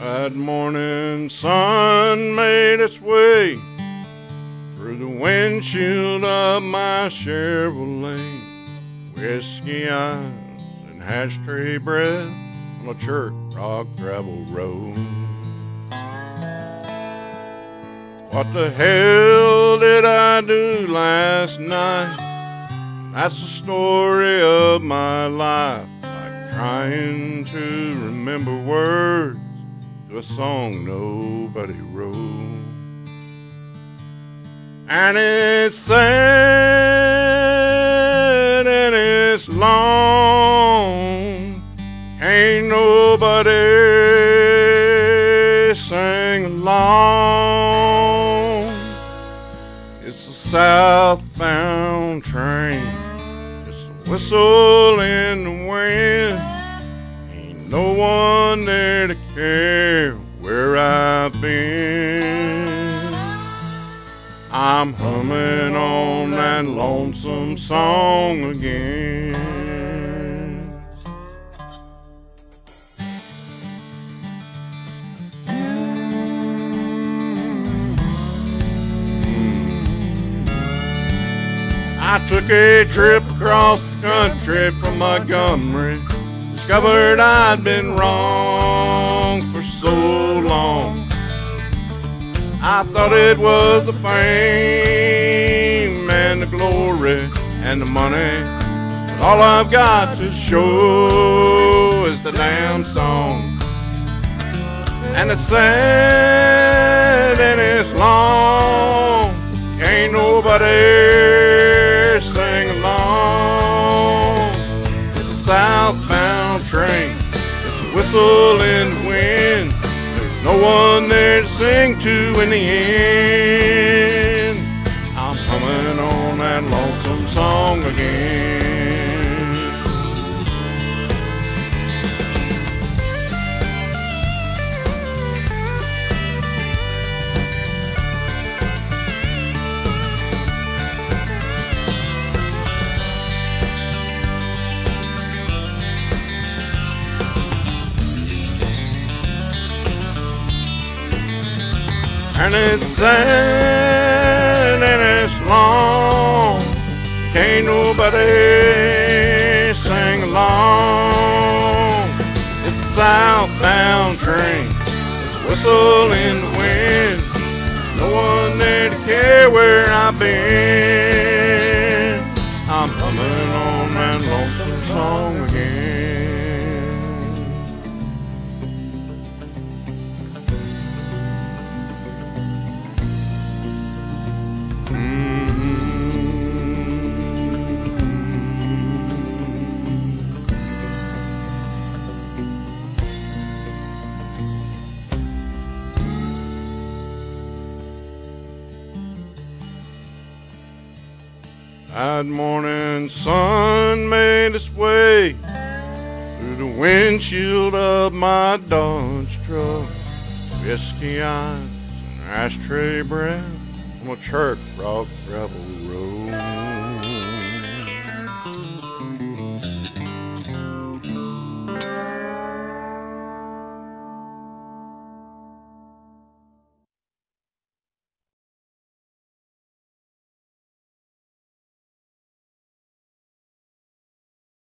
That morning sun made its way through the windshield of my Chevrolet. Whiskey eyes and ashtray breath on a chert rock gravel road. What the hell did I do last night? That's the story of my life, like trying to remember words a song nobody wrote. And it's sad and it's long. Ain't nobody sing along. It's a southbound train. It's a whistle in the wind. One there to care where I've been. I'm humming on that lonesome song again. I took a trip across the country from Montgomery. Discovered I'd been wrong for so long. I thought it was the fame and the glory and the money. But all I've got to show is the damn song. And it's sad and it's long. Ain't nobody train. It's a whistle the wind. There's no one there to sing to in the end. I'm humming on that lonesome song again. And it's sad and it's long. Can't nobody sing along. It's a southbound train. It's a whistle in the wind. No one there to care where I've been. I'm humming That morning sun made its way through the windshield of my Dodge truck. Whiskey eyes and ashtray breath on a chert rock gravel road.